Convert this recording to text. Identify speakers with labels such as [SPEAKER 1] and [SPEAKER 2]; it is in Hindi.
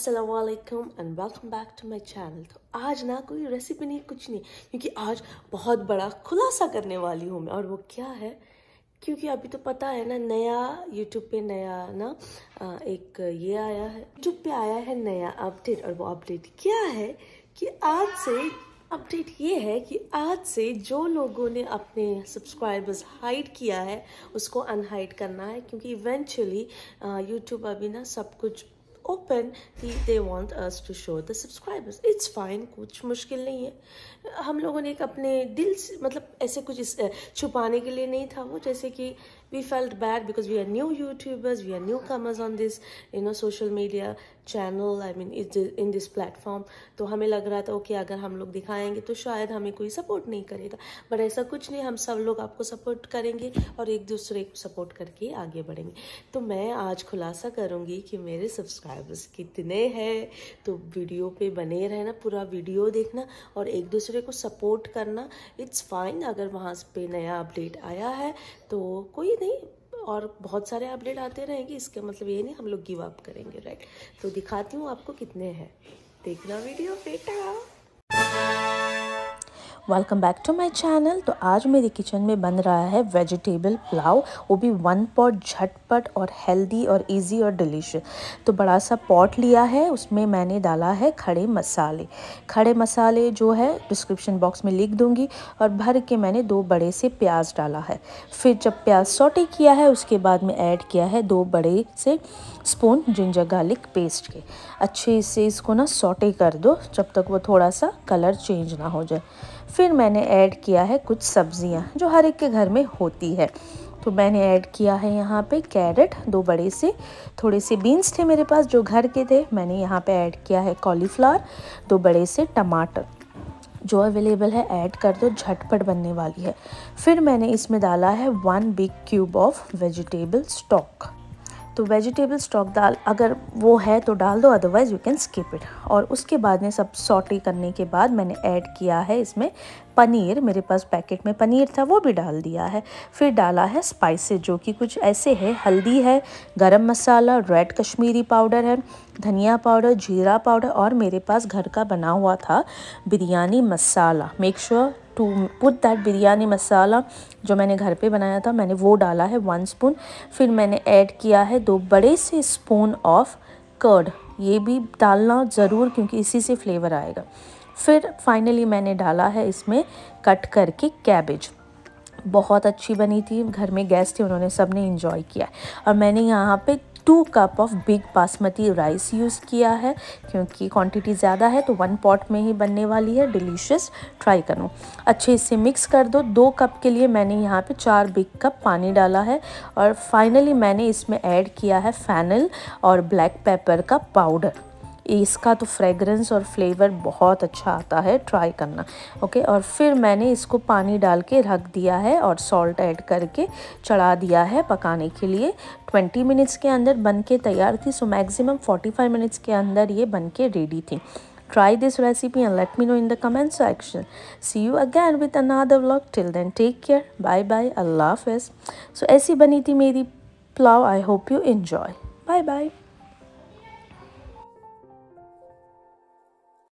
[SPEAKER 1] Aslam and welcome back to my channel तो आज ना कोई रेसिपी नहीं, कुछ नहीं, क्योंकि आज बहुत बड़ा खुलासा करने वाली हूँ मैं। और वो क्या है? क्योंकि अभी तो पता है ना, नया यूट्यूब पे नया ना एक ये आया है यूट्यूब पे आया है नया अपडेट और वो अपडेट क्या है कि आज से अपडेट ये है कि आज से जो लोगों ने अपने सब्सक्राइबर्स हाइड किया है, उसको अनहाइड करना है। क्योंकि इवेंचुअली यूट्यूब अभी ना सब कुछ open they want us to show the subscribers it's fine कुछ मुश्किल नहीं है। हम लोगों ने एक अपने दिल से मतलब ऐसे कुछ छुपाने के लिए नहीं था वो, जैसे कि we felt bad because we are new youtubers, we are newcomers on this, you know, social media channel, i mean in this platform. तो हमें लग रहा था, ओके, अगर हम लोग दिखाएँगे तो शायद हमें कोई सपोर्ट नहीं करेगा. बट ऐसा कुछ नहीं, हम सब लोग आपको सपोर्ट करेंगे और एक दूसरे को सपोर्ट करके आगे बढ़ेंगे। तो मैं आज खुलासा करूँगी कि मेरे सब्सक्राइबर्स कितने हैं। तो वीडियो पे बने रहना, पूरा वीडियो देखना और एक दूसरे को सपोर्ट करना। इट्स फाइन अगर वहाँ पे नया अपडेट आया है तो कोई नहीं, और बहुत सारे अपडेट आते रहेंगे, इसका मतलब ये नहीं हम लोग गिव अप करेंगे राइट तो दिखाती हूँ आपको कितने हैं। देखना वीडियो बेटा।
[SPEAKER 2] Welcome back to my channel तो आज मेरे किचन में बन रहा है वेजिटेबल पुलाव। वो भी वन पॉट झटपट और हेल्दी और इजी और डिलीशियस तो बड़ा सा पॉट लिया है। उसमें मैंने डाला है खड़े मसाले। खड़े मसाले जो है डिस्क्रिप्शन बॉक्स में लिख दूँगी और भर के मैंने दो बड़े से प्याज डाला है। फिर जब प्याज सोटे किया है, उसके बाद में ऐड किया है दो बड़े से स्पून जिंजर गार्लिक पेस्ट के। अच्छे से इसको ना सोटे कर दो, जब तक वो थोड़ा सा कलर चेंज ना हो जाए। फिर मैंने ऐड किया है कुछ सब्ज़ियाँ, जो हर एक के घर में होती है। तो मैंने ऐड किया है यहाँ पे कैरेट, दो बड़े से थोड़े से बीन्स थे मेरे पास जो घर के थे। मैंने यहाँ पे ऐड किया है कॉलीफ्लावर, दो बड़े से टमाटर। जो अवेलेबल है, ऐड कर दो, झटपट बनने वाली है। फिर मैंने इसमें डाला है one big cube of vegetable stock. तो वेजिटेबल स्टॉक दाल अगर वो है तो डाल दो otherwise you can skip it और उसके बाद में सब सॉटी करने के बाद मैंने ऐड किया है इसमें पनीर। मेरे पास पैकेट में पनीर था, वो भी डाल दिया है। फिर डाला है स्पाइसेस जो कि कुछ ऐसे है। हल्दी है, गरम मसाला रेड कश्मीरी पाउडर है, धनिया पाउडर जीरा पाउडर और मेरे पास घर का बना हुआ था biryani masala. Make sure to put that biryani masala जो मैंने घर पे बनाया था, मैंने वो डाला है वन स्पून फिर मैंने ऐड किया है दो बड़े से स्पून ऑफ़ कर्ड ये भी डालना ज़रूर, क्योंकि इसी से फ्लेवर आएगा. फिर फाइनली मैंने डाला है इसमें कट करके कैबेज बहुत अच्छी बनी थी, घर में गेस्ट थे, उन्होंने सबने इन्जॉय किया और मैंने यहाँ पे two cup of big basmati rice use किया है। क्योंकि क्वांटिटी ज़्यादा है तो वन पॉट में ही बनने वाली है। डिलीशियस ट्राई करो। अच्छे से मिक्स कर दो। दो कप के लिए मैंने यहाँ पे चार बिग कप पानी डाला है। और फाइनली मैंने इसमें ऐड किया है फैनल और ब्लैक पेपर का पाउडर इसका तो फ्रेगरेंस और फ्लेवर बहुत अच्छा आता है ट्राई करना ओके और फिर मैंने इसको पानी डाल के रख दिया है और सॉल्ट ऐड करके चढ़ा दिया है पकाने के लिए। 20 मिनट्स के अंदर बन के तैयार थी सो मैक्सिमम 45 मिनट्स के अंदर ये बन के रेडी थी। Try this recipe and let me know in the comment section. See you again with another vlog. Till then, take care. Bye bye. Allah hafiz. So, ऐसी बनी थी मेरी pulao I hope you enjoy bye bye.